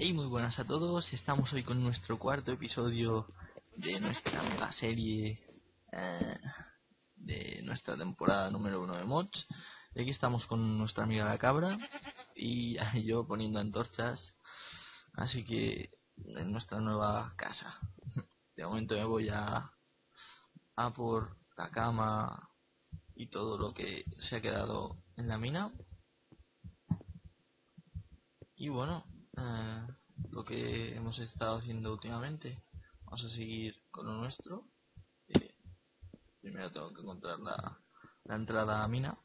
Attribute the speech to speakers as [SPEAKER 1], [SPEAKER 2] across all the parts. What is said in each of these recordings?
[SPEAKER 1] Hey, muy buenas a todos. Estamos hoy con nuestro cuarto episodio de nuestra mega serie eh, de nuestra temporada número uno de mods. Aquí estamos con nuestra amiga la cabra y yo poniendo antorchas. Así que en nuestra nueva casa. De momento me voy a, a por la cama y todo lo que se ha quedado en la mina. Y bueno, eh, lo que hemos estado haciendo últimamente. Vamos a seguir con lo nuestro. Eh, primero tengo que encontrar la, la entrada a mina.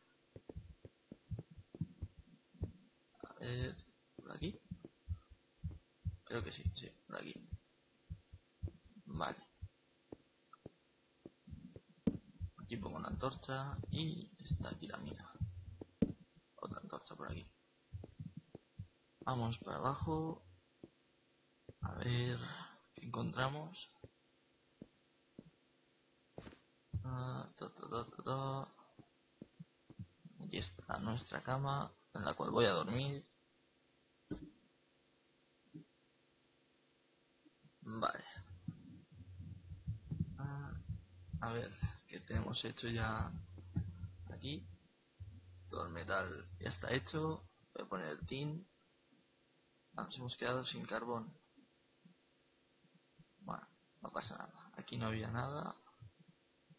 [SPEAKER 1] A ver, por aquí. Creo que sí, sí, por aquí. Vale. Aquí pongo una antorcha y está aquí la mina. Otra antorcha por aquí. Vamos para abajo. A ver qué encontramos. Ah. Aquí está nuestra cama en la cual voy a dormir. Vale. Ah, a ver, ¿qué tenemos hecho ya aquí? Todo el metal ya está hecho. Voy a poner el tin. Nos hemos quedado sin carbón. Bueno, no pasa nada. Aquí no había nada.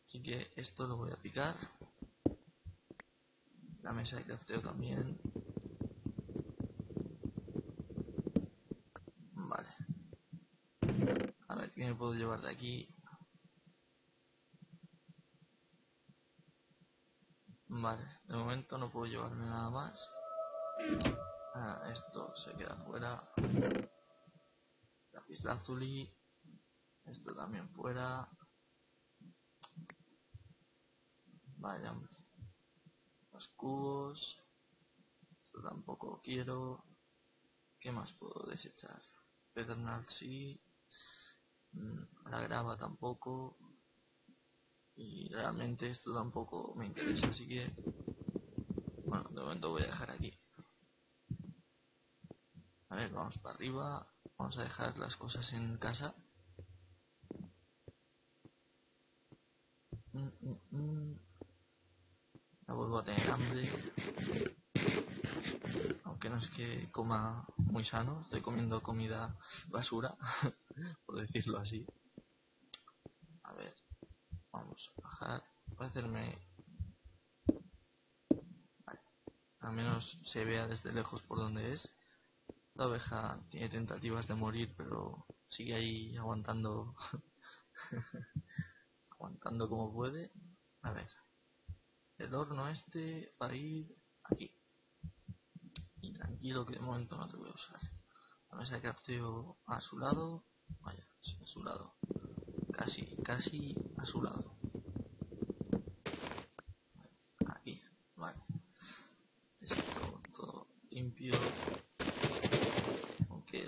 [SPEAKER 1] Así que esto lo voy a picar. La mesa de crafteo también. Vale. A ver, ¿qué me puedo llevar de aquí? Vale, de momento no puedo llevarme nada más. Ah, esto se queda fuera. Lápiz lazuli. Esto también fuera. Vaya. Los cubos. Esto tampoco quiero. ¿Qué más puedo desechar? Pedernal sí. Mm, La grava tampoco. Y realmente esto tampoco me interesa, así que... Bueno, de momento voy a dejar aquí. A ver, vamos para arriba. Vamos a dejar las cosas en casa. Mm, mm, mm. Ya vuelvo a tener hambre. Aunque no es que coma muy sano, estoy comiendo comida basura, por decirlo así. A ver, vamos a bajar. Voy a hacerme. Vale. Al menos se vea desde lejos por donde es. La oveja tiene tentativas de morir, pero sigue ahí aguantando. aguantando como puede. A ver. El horno este va a ir aquí. Y tranquilo que de momento no te voy a usar. La mesa de crafteo a su lado. Vaya, sí, a su lado. Casi, casi a su lado. Aquí, vale. Esto todo limpio.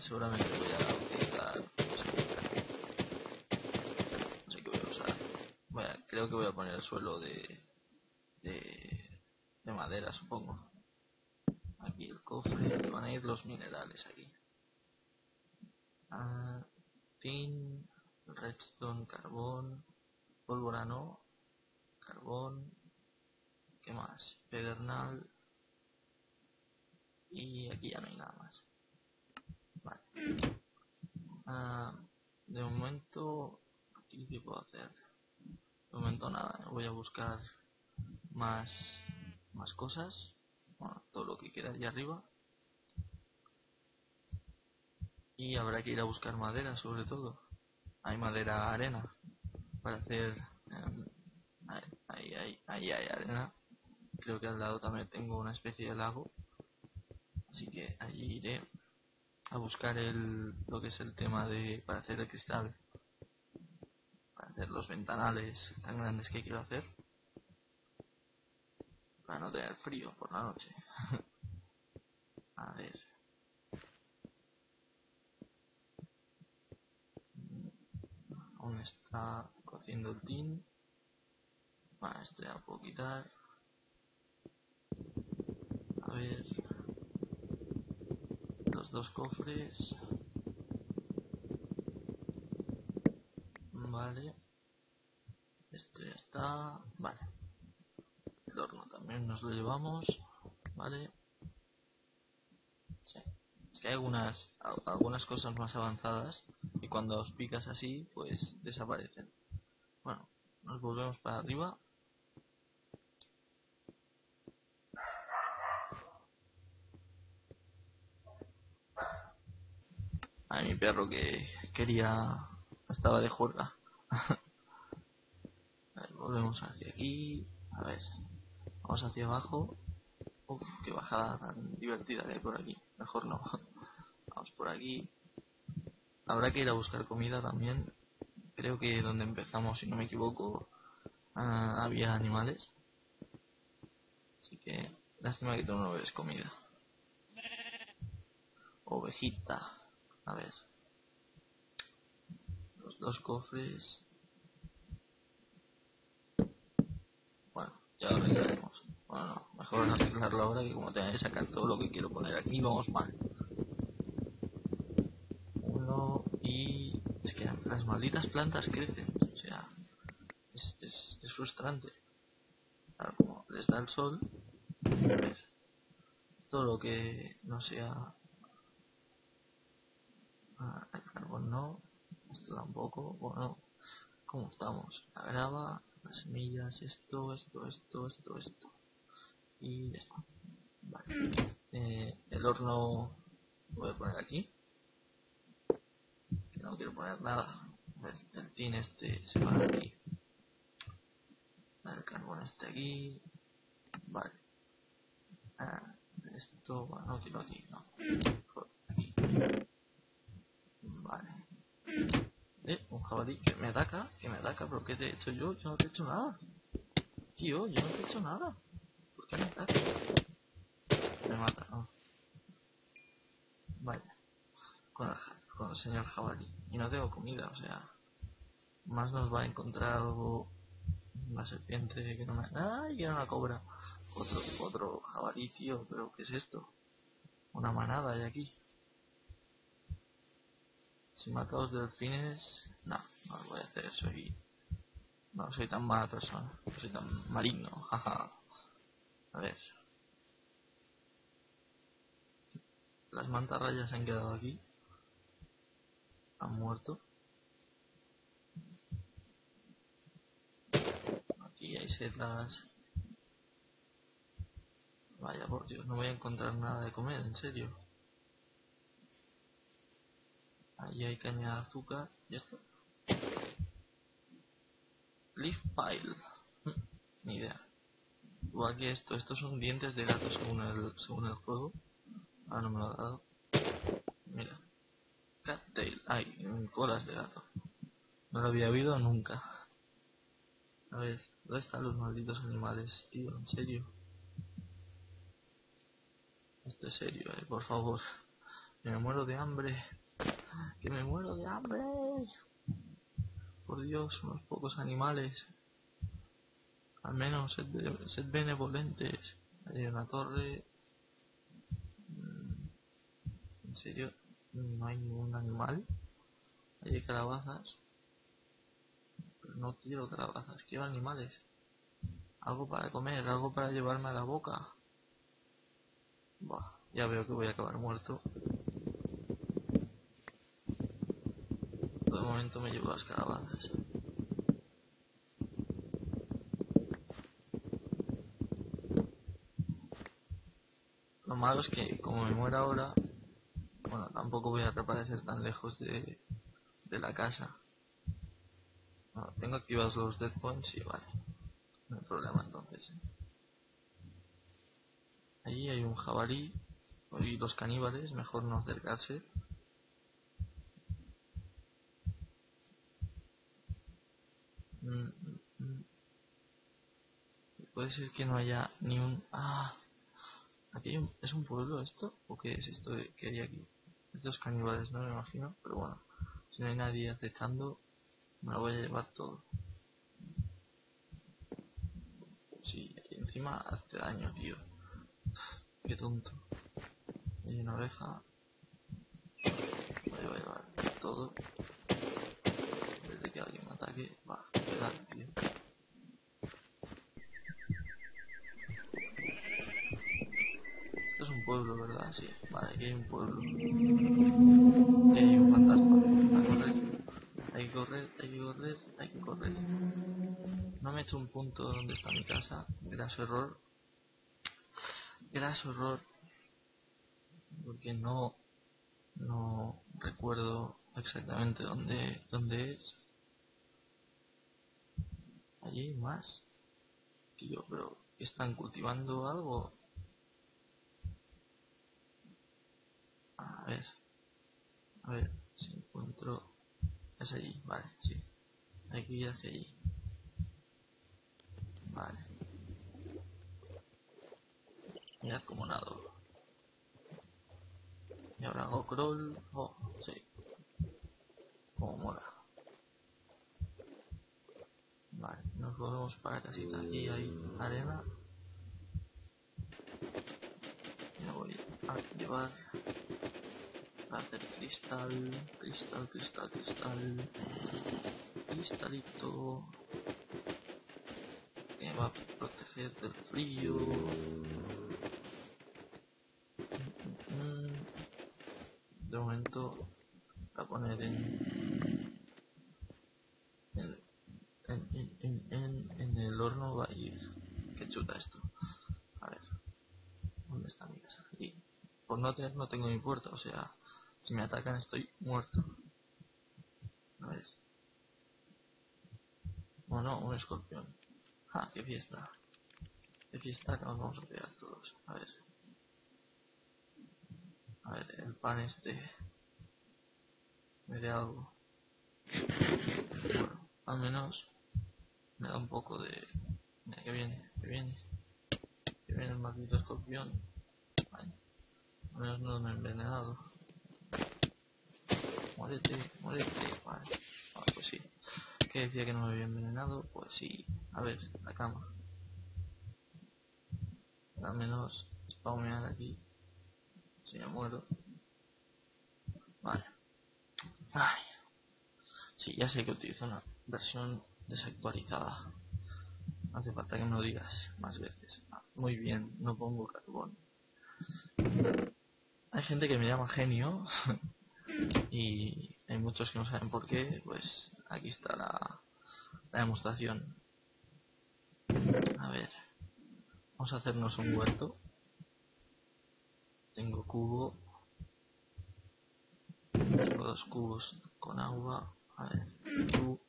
[SPEAKER 1] Seguramente voy a utilizar. No sé, qué voy a usar. A- creo que voy a poner el suelo de, de, de madera, supongo. Aquí el cofre, van a ir los minerales aquí. Tin, redstone, carbón, pólvora no, carbón, ¿qué más? Pedernal y aquí ya no hay nada más. Ah, de momento, aquí qué puedo hacer. De momento nada, voy a buscar más, más cosas, bueno, todo lo que queda allá arriba. Y habrá que ir a buscar madera sobre todo. Hay madera arena para hacer... em, ahí, ahí, ahí hay arena. Creo que al lado también tengo una especie de lago. Así que allí iré a buscar el, lo que es el tema de para hacer el cristal. Para hacer los ventanales tan grandes que quiero hacer. Para no tener frío por la noche. a ver. Aún está cociendo el tin. Vale, esto ya lo puedo quitar. A ver dos cofres. Vale. Este ya está. Vale. El horno también nos lo llevamos. Vale. Es que hay algunas, algunas cosas más avanzadas y cuando os picas así, pues desaparecen. Bueno, nos volvemos para arriba mi perro que quería... estaba de juerga. volvemos hacia aquí. A ver. Vamos hacia abajo. Uf, qué bajada tan divertida que hay por aquí. Mejor no. Vamos por aquí. Habrá que ir a buscar comida también. Creo que donde empezamos, si no me equivoco, ah, había animales. Así que lástima que tú no ves comida. Ovejita. A ver. Los dos cofres. Bueno, ya lo arreglaremos. Bueno, mejor arreglarlo ahora que como tenga que sacar todo lo que quiero poner aquí, vamos mal. Uno y... Es que las malditas plantas crecen. O sea, es, es, frustrante. Como les da el sol, pues, todo lo que no sea... Ah, el carbón no, esto tampoco, bueno, ¿cómo estamos? La grava, las semillas, esto, esto, esto, esto, esto y ya está. Vale. Eh, el horno lo voy a poner aquí. No quiero poner nada. El tin este se va aquí. El carbón este aquí. Vale. Ah, esto, bueno, no quiero aquí, no. Aquí. Eh, un jabalí que me ataca, que me ataca, pero ¿qué te he hecho yo? Yo no te he hecho nada. Tío, yo no te he hecho nada. ¿Qué me ataca? Me mata, ¿no? Vaya. Con el, señor jabalí. Y no tengo comida, o sea... Más nos va a encontrar algo... Una serpiente que no me... ¡Ay! era una cobra. Otro, otro jabalí, tío. ¿Pero qué es esto? Una manada hay aquí. Si mato delfines... No, no voy a hacer. Soy... No soy tan mala persona. soy tan maligno. Jaja. A ver. Las mantarrayas se han quedado aquí. Han muerto. Aquí hay setas. Vaya por Dios, no voy a encontrar nada de comer, en serio. Ahí hay caña de azúcar. Ya está. Leaf pile. Ni idea. Igual que esto, estos son dientes de gato según el, según el juego. Ah, no me lo ha dado. Mira. Cattail. Ay, colas de gato. No lo había habido nunca. A ver, ¿dónde están los malditos animales, tío? ¿En serio? Esto es serio, eh, por favor. Me muero de hambre. Que me muero de hambre. Por Dios, unos pocos animales. Al menos sed, benevolentes. Hay una torre. Mm, ¿En serio? No hay ningún animal. Hay calabazas. Pero no quiero calabazas, quiero animales. Algo para comer, algo para llevarme a la boca. ya veo que voy a acabar muerto. El momento me llevo las calabazas. Lo malo es que como me muero ahora, bueno, tampoco voy a reaparecer tan lejos de, de la casa. tengo activados los dead points y vale. No hay problema entonces. Ahí hay un jabalí y los caníbales, mejor no acercarse. Mm, mm, mm. Puede ser que no haya ni un... Ah, ¿Aquí es un pueblo esto? ¿O qué es esto que hay aquí? Estos caníbales, no me imagino, pero bueno, si no hay nadie acechando, me lo voy a llevar todo. Sí, y encima hace daño, tío. Qué tonto. Hay una oreja. Voy a llevar todo. Que alguien me ataque, va, a tío. pueblo, ¿verdad? Sí, vale, aquí hay un pueblo. Aquí hay un fantasma. A correr. Hay que correr, hay que correr, hay que correr. No me he hecho un punto donde está mi casa. Graso error. Graso error. Porque no, no recuerdo exactamente dónde, dónde es. Allí más. Que yo, pero ¿están cultivando algo? A ver. A ver si encuentro. Es allí, vale, sí. Hay que ir hacia allí. Vale. Mirad como nado. Y ahora hago crawl. Oh, sí. Como mola. Vale, nos volvemos para casita. Aquí hay arena. Me voy a llevar a hacer cristal, cristal, cristal, cristal, cristalito que me va a proteger del frío. De momento voy a poner en en, en, en, en, en el horno va a ir. Qué chuta esto. A ver. ¿Dónde está mi casa? Aquí. No no tengo mi puerta, o sea, si me atacan estoy muerto. A ver. O no, un escorpión. Ah, qué fiesta. Qué fiesta que nos vamos a pegar todos. A ver. El pan este. Veré algo. Bueno, al menos me da un poco de... Mira, que viene, que viene. Que viene el maldito escorpión. He envenenado. Muérete, muérete. Vale. Ah, pues sí. ¿Qué decía que no me había envenenado? Pues sí. A ver, la cama. Al menos spawnear aquí. Si me muero. Vale. Ay. Sí, ya sé que utilizo una versión desactualizada. Hace falta que me lo digas más veces. Ah, muy bien, no pongo carbón. Hay gente que me llama genio y hay muchos que no saben por qué. Pues aquí está la, demostración. A ver, vamos a hacernos un huerto. Tengo cubo. Tengo dos cubos con agua. A ver, tú.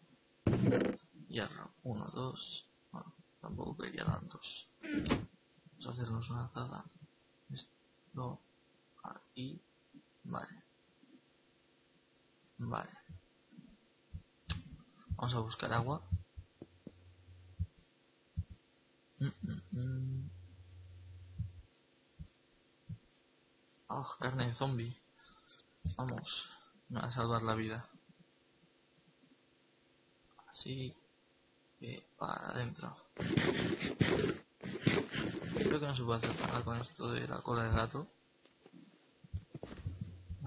[SPEAKER 1] Hierro. Uno, dos. Bueno, tampoco quería tantos. Vamos a hacernos una azada. Esto. Aquí. Vale. Vale. Vamos a buscar agua. Mm, mm, mm. Oh, carne de zombie. Vamos, me va a salvar la vida. Así que para adentro. Creo que no se puede hacer nada con esto de la cola de gato.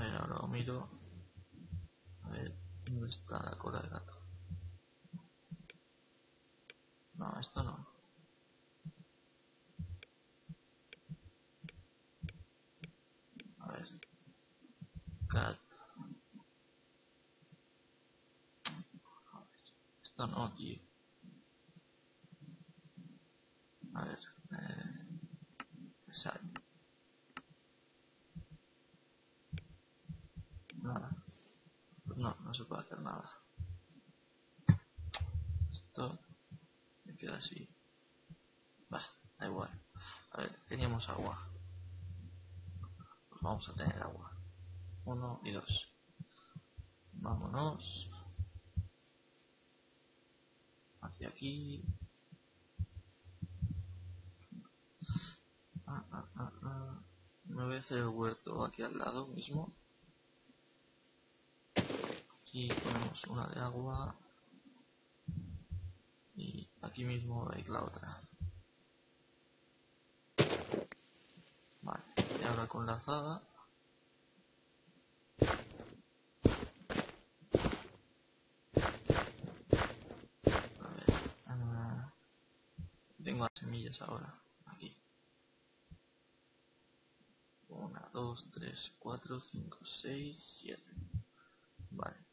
[SPEAKER 1] Ahora lo miro. A ver, ¿dónde está la cola de gato? No, esto no. A ver. Cat. Esto no, tío. A ver. Eh, sal. Nada. Pues no, se puede hacer nada. Esto me queda así. Va, da igual. A ver, teníamos agua. Pues vamos a tener agua. Uno y dos. Vámonos. Hacia aquí. Ah, ah, ah, ah. Me voy a hacer el huerto aquí al lado mismo. Aquí ponemos una de agua. Y aquí mismo veis la otra. Vale, y ahora con la azada. A ver, ah, tengo las semillas ahora, aquí. 2, 3, 4, 5, 6, 7. Vale.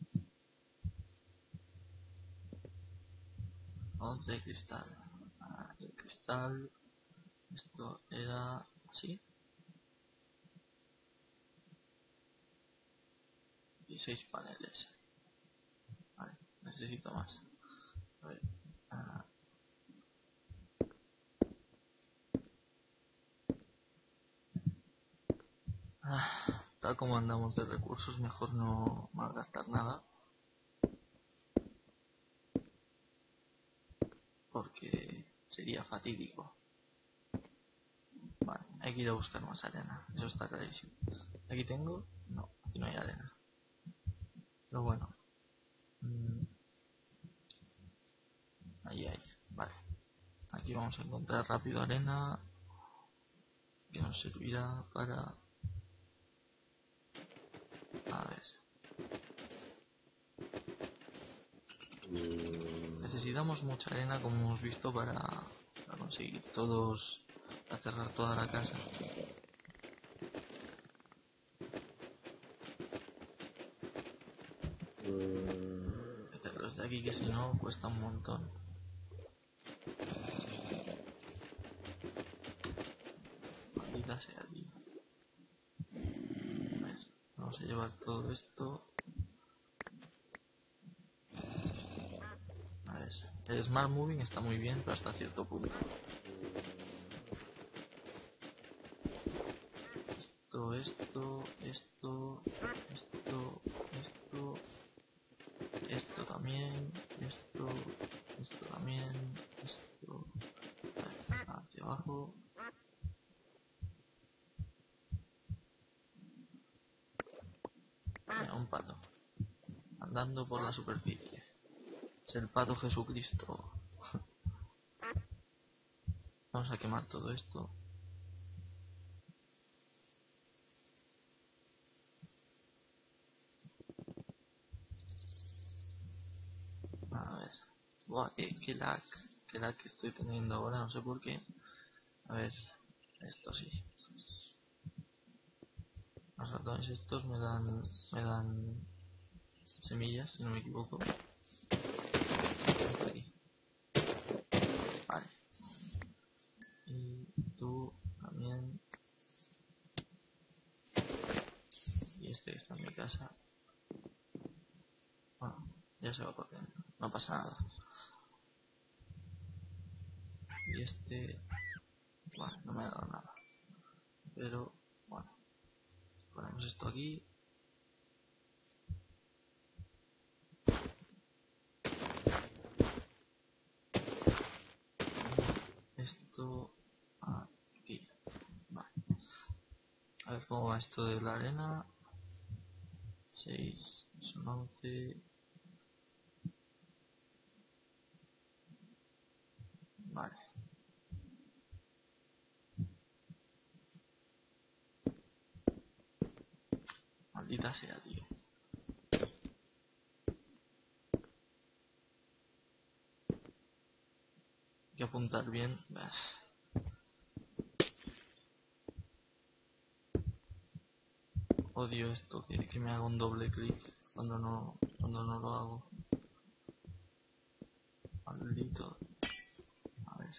[SPEAKER 1] 11 de cristal. Ah, el cristal. Esto era así. Y 6 paneles. Vale, necesito más. A ah. Ah, tal como andamos de recursos, mejor no malgastar nada. Porque sería fatídico. Vale, hay que ir a buscar más arena, eso está clarísimo. Aquí tengo, no, aquí no hay arena. Pero bueno. mm, Ahí hay, vale. Aquí vamos a encontrar rápido arena que nos servirá para a ver. Necesitamos mucha arena como hemos visto para, para conseguir todos, para cerrar toda la casa. Meterlos de aquí que si no cuesta un montón. Maldita sea, tío. A ver, vamos a llevar todo esto. A ver, el Smart Moving está muy bien, pero hasta cierto punto. Esto, esto, esto, esto, esto, esto también, esto, esto también, esto, hacia abajo. Un pato. Andando por la superficie. El pato Jesucristo. Vamos a quemar todo esto. A ver. Buah, qué, qué lag. Qué lag que estoy teniendo ahora, no sé por qué. A ver. Esto sí. Los ratones estos me dan, me dan semillas, si no me equivoco. Hasta aquí. Vale. Y tú también. Y este que está en mi casa. Va corriendo. No pasa nada. Y este... Bueno, no me ha dado nada. Pero, bueno. Ponemos esto aquí. Esto aquí. Vale. A ver cómo va esto de la arena. 6, son 11. Vale. Maldita sea, tío. Hay que apuntar bien. Ves. Odio esto, que, que me haga un doble clic cuando no, cuando no lo hago. Maldito. A ver.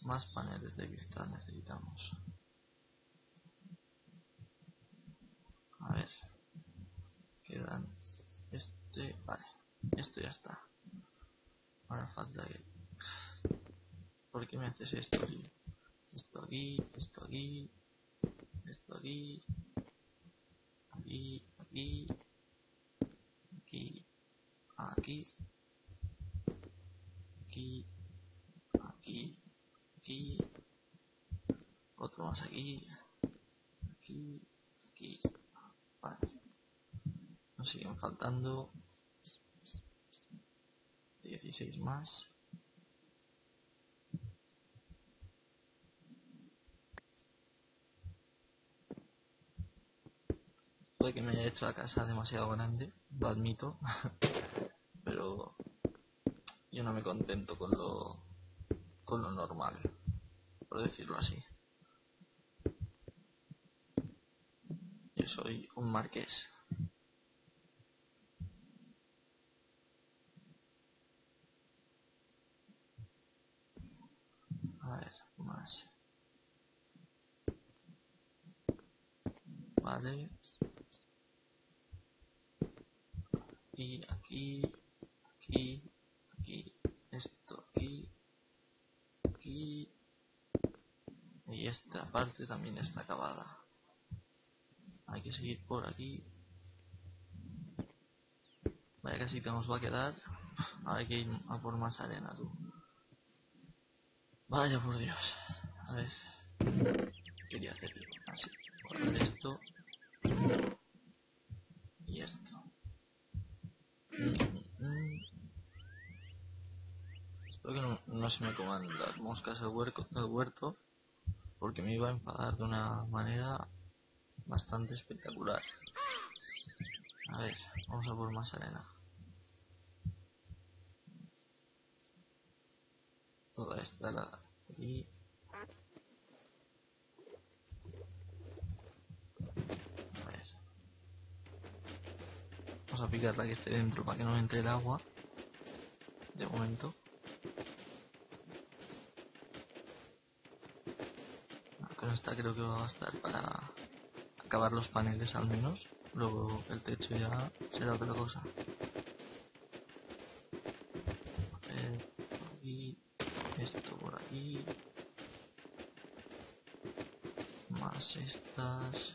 [SPEAKER 1] Más paneles de cristal necesitamos. A ver. Quedan este. Vale. Esto ya está. Ahora falta que. ¿Por qué me haces esto, tío? Esto aquí, esto aquí, esto aquí, aquí, aquí, aquí, aquí, aquí, aquí, aquí, otro más aquí, aquí, aquí, vale. Nos siguen faltando 16 más. Puede que me haya hecho la casa demasiado grande, lo admito, pero yo no me contento con lo, con lo normal, por decirlo así. soy un marqués. A ver, más. Vale. Y aquí, aquí, aquí, esto aquí, aquí. Y esta parte también está acabada. Hay que seguir por aquí. Vaya casi que nos va a quedar. Hay que ir a por más arena, tú. Vaya por Dios. A ver. Quería hacer así. Guardar esto. Y esto. Mm, mm. Espero que no, no me coman las moscas del huerco- huerto. Porque me iba a enfadar de una manera bastante espectacular. A ver, vamos a por más arena. Toda esta la aquí. A ver. Vamos a picarla que esté dentro para que no entre el agua. De momento. Ah, Con esta creo que va a bastar para acabar los paneles al menos. Luego el techo ya será otra cosa. Aquí, esto por aquí. Más estas.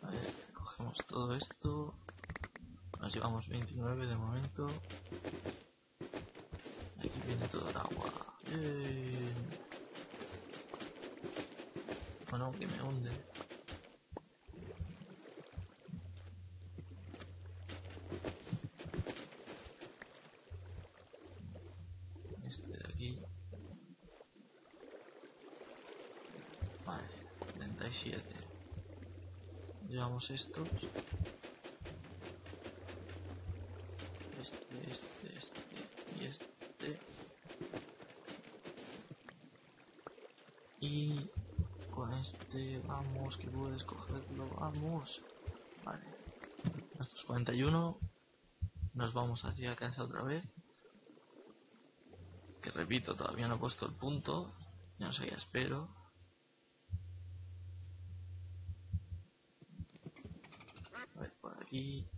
[SPEAKER 1] A ver, cogemos todo esto. Nos llevamos 29 de momento. Aquí viene todo el agua. Bien. Bueno, que me hunde. Este de aquí. Vale, 37. Llevamos estos. Este, este, este y este. Y con este, vamos, que puedes cogerlo, vamos. Vale. Estos 41. Nos vamos hacia casa otra vez. Repito, todavía no he puesto el punto. No sé espero. A ver, por aquí.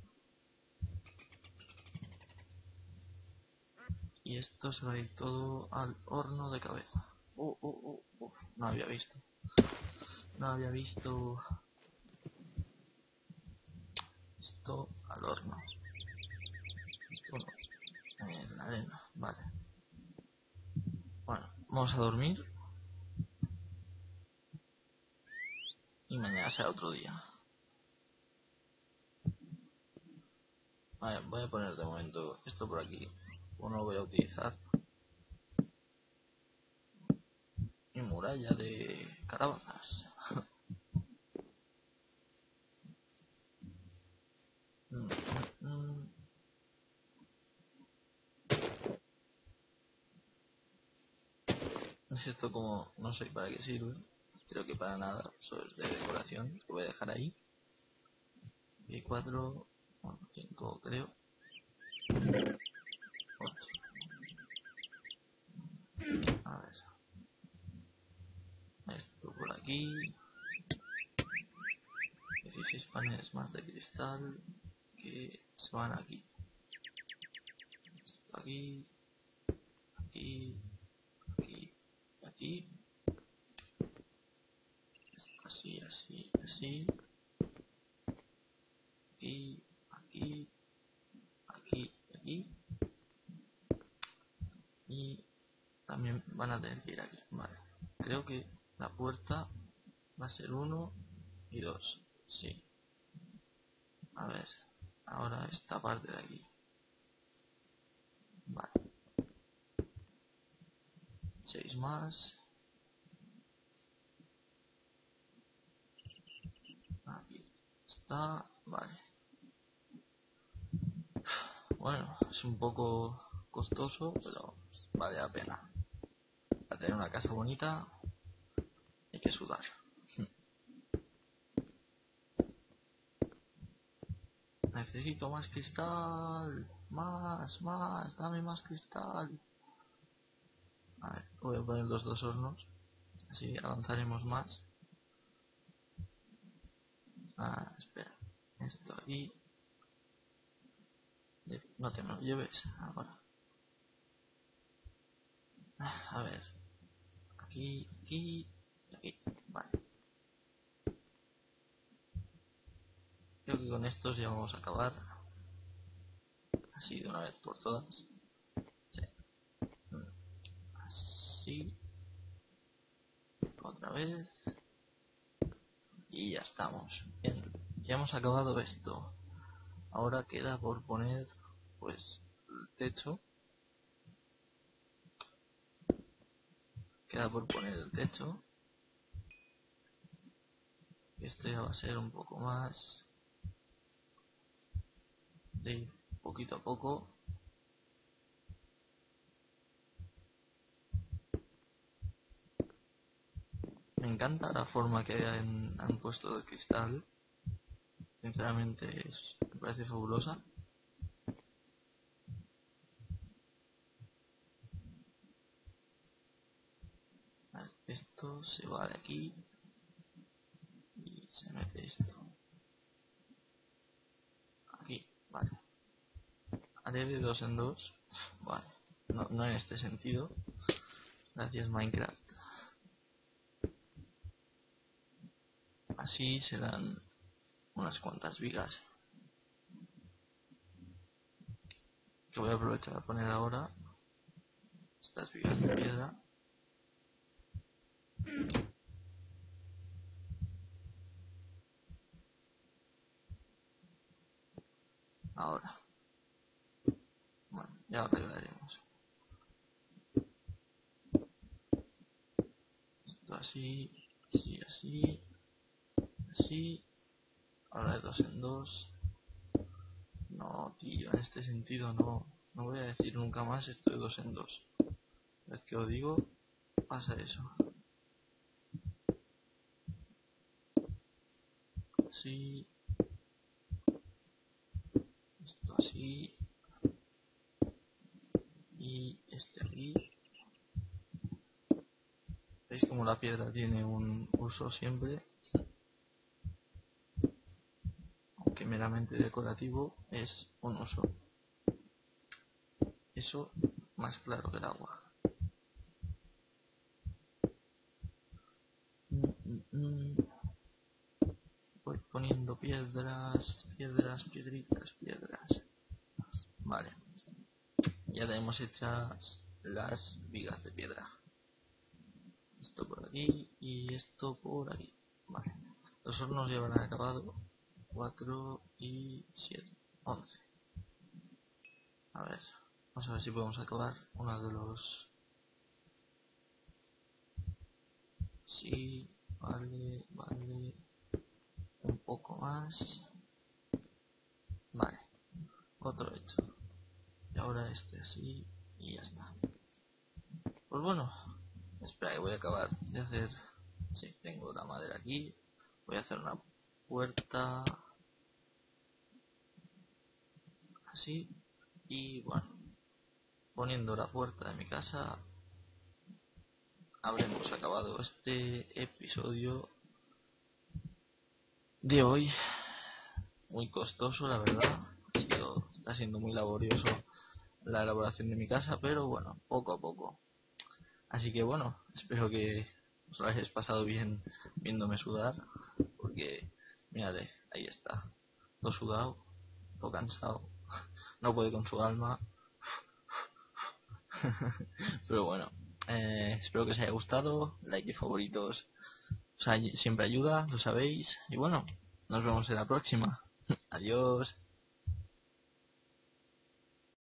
[SPEAKER 1] Y esto se va a ir todo al horno de cabeza. Uh, uh, uh, No había visto. No había visto. Esto al horno. Esto no. En la arena. Vale. Vamos a dormir. Y mañana será otro día. Voy a poner de momento esto por aquí. O no lo voy a utilizar. Mi muralla de caravanas. Mm, mm, mm. Es esto como, no sé para qué sirve. Creo que para nada, solo es de decoración. Lo voy a dejar ahí. Y 4, 5 creo. 8. A ver. Esto por aquí. 16 paneles más de cristal que se van aquí. Esto aquí. Aquí. Aquí. Aquí. Así, así, así. Aquí. Aquí. Aquí. Aquí. Y también van a tener que ir aquí. Vale. Creo que la puerta va a ser uno y dos. Sí. A ver. Ahora esta parte de aquí. Vale. Seis más. Aquí está. Vale. Bueno, es un poco costoso, pero vale la pena. Para tener una casa bonita hay que sudar. Necesito más cristal. Más, más, dame más cristal. Voy a poner los dos hornos. Así avanzaremos más. Ah, aquí. No te me lleves ahora. Ah, a ver. Aquí, aquí, aquí. Vale. Creo que con estos ya vamos a acabar. Así de una vez por todas. Sí. Así. Otra vez. Y ya estamos. Bien. Ya hemos acabado esto. Ahora queda por poner pues el techo. Queda por poner el techo. Esto ya va a ser un poco más de poquito a poco. Me encanta la forma que han, han puesto el cristal. Sinceramente me parece fabulosa. esto se va de aquí y se mete esto. Aquí, vale. Haré de dos en dos vale, no, no en este sentido. Gracias Minecraft. Así serán unas cuantas vigas. Que voy a aprovechar a poner ahora estas vigas de piedra. Ahora. Bueno ya lo arreglaremos esto así así así así ahora de dos en dos. No tío en este sentido no no voy a decir nunca más esto de dos en dos. Vez que lo digo pasa eso. Así. Esto así. Y este aquí. Veis como la piedra tiene un uso siempre aunque meramente decorativo es un uso eso más claro que el agua. Voy poniendo piedras piedras piedritas piedras. Vale. Ya tenemos hechas las vigas de piedra. Esto por aquí y esto por aquí. Vale. Los hornos ya habrán acabado 4 y 7 11 a ver vamos a ver si podemos acabar uno de los. Sí vale vale. Un poco más. Vale otro hecho. Y ahora este así y ya está. Pues bueno espera que voy a acabar de hacer. Sí, tengo la madera aquí. Voy a hacer una puerta así y bueno poniendo la puerta de mi casa habremos acabado este episodio de hoy. Muy costoso la verdad. Ha sido, está siendo muy laborioso la elaboración de mi casa pero bueno poco a poco. Así que bueno espero que os lo hayáis pasado bien viéndome sudar porque mirad ahí está todo sudado todo cansado no puede con su alma. Pero bueno, eh, espero que os haya gustado. Like y favoritos siempre ayuda, lo sabéis. Y bueno, nos vemos en la próxima. Adiós.